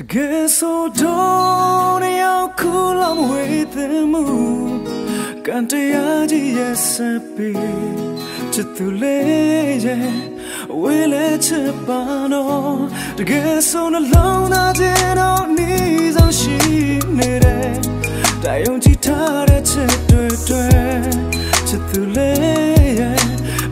တကယ်ဆိုတော့နေရောက်ခုလောင်ဝေးတဲ့မူကန်တရားကြီးရဲ့ဆက်ပြီးချစ်သူလေးရဲ့ဝေးလဲချစ်ပါတော့တကယ်ဆိုနှလုံးသားချင်းတော့နေဆောင်ရှိနေတယ်တိုင်ုံကြည့်ထားတဲ့ချစ်တွေတွေချစ်သူလေးရဲ့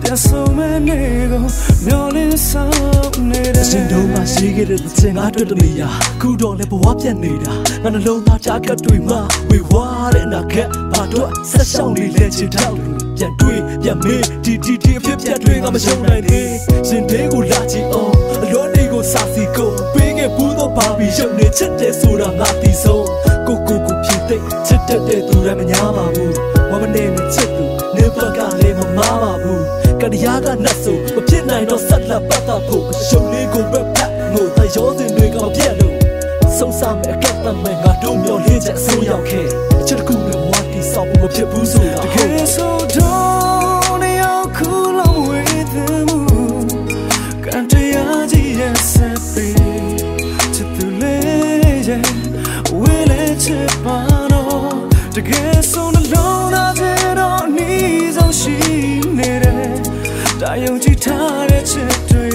ပြန်ဆုံးမဲ့နေကိုမျောလင်းဆောင်နေ တဲ့စင်တော့မှရှိခဲ့တဲ့သင်ငါတွေ့တမီယာခုတော့လည်းဘဝပြတ်နေတာငါနှလုံးသားကြားကတ်တွေမှာဝေဝါတဲ့နာခက်ဘာတော့ဆက်ရှောင်းလေးလဲချင်တော့ပြန်တွေးပြန်မေးဒီဒီဒီအဖြစ်ပြတ်တွေငါမရှုံနိုင်သေးရှင်တဲကိုလာကြည့်အောင်အလွန်လေးကိုစာစီကိုပေးခဲ့ဘူးတော့ပါပြီးရုပ်နေချစ်တယ်ဆိုတာငါသိဆုံးကိုကိုကိုဖြစ်တဲ့ချစ်တဲ့သူရမညာပါဘူးဝမနေမချစ်သူနေဘကလေးမမားပါဘူးကတရားကနှက်ဆိုမဖြစ်နိုင်တော့ဆက်လက်ပတ်သက်ဖို့အရှုံး ချက်အဆုံးရောက်ခဲ့အချက်တစ်ခုနဲ့ဝါတီဆောက်ဖို့မဖြစ်ဘူးဆိုတာတကယ်ဆိုတော့နေရောက်ခုလုံးဝေးတဲ့မူကန်တရားကြီးရဲ့ဆက်ပြီးချစ်သူလေးရဲ့ဝေးလဲချစ်ပါတော့တကယ်ဆိုနှလုံးသားထဲတော့နေဆောင်ရှိနေတယ်တာယုံကြည်ထားတဲ့ချစ်တွေ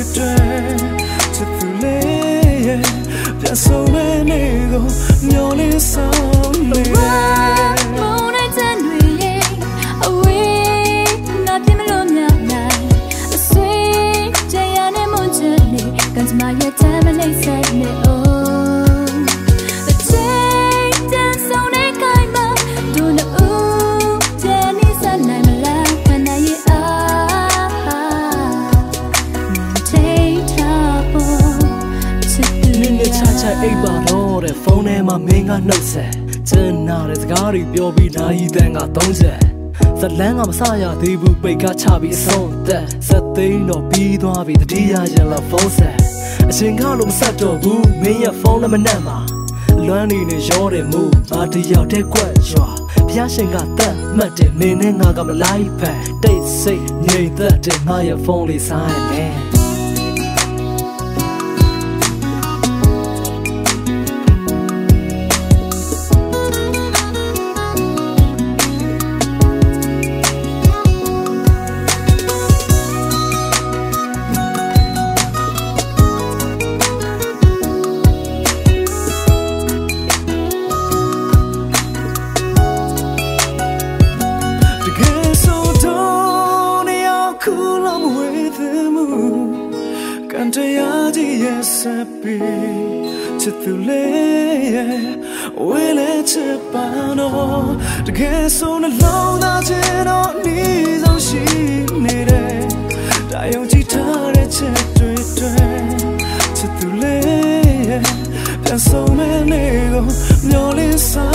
အိပ်ပါတော့တဲ့ဖုန်းထဲမှာမင်းကနှုတ်ဆက်ကျန်နာတဲ့စကားတွေပြောပြီးနိုင်တန်းက30 ဇလန်းကမစရသေးဘူးပိတ်ကချပြီးအဆုံးသက်ဇက်သိန်းတော့ပြီးသွားပြီတတိယရင်လာဖုန်းဆက်အရှင်ကလို့မဆက်တော့ဘူးမင်းရဲ့ဖုန်းလည်းမနှက်မှာလွမ်းနေနေရောတယ်မို့ဘာတယောက်တည်းကွက်ရွာဖျားရှင်ကတတ်မှတ်တယ်မင်းနဲ့ငါကမလိုက်ဖက်တိတ်ဆိတ်ငြိမ်သက်တယ်ငါရဲ့ဖုန်းလေးဆိုင်နေက န်တရားကြီးရဲ့ဆက်ပြီးချစ်သူလေးရဲ့ဝေးလဲချစ်ပါတော့တကယ်ဆိုနှလုံးသားချင်းတော့နေဆောင်ရှိနေတယ်တာယုံကြည်ထားတဲ့ချစ်တွေတွေချစ်သူလေးရဲ့ပြန်ဆုံးမဲ့နေကိုမျောလင်းဆော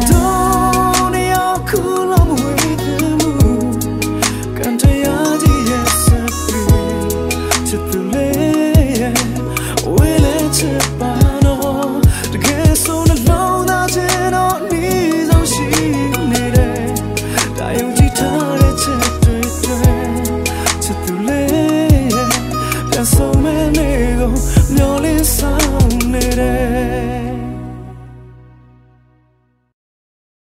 မဲ့နေကိုမျောလင်းဆောင်နေတယ်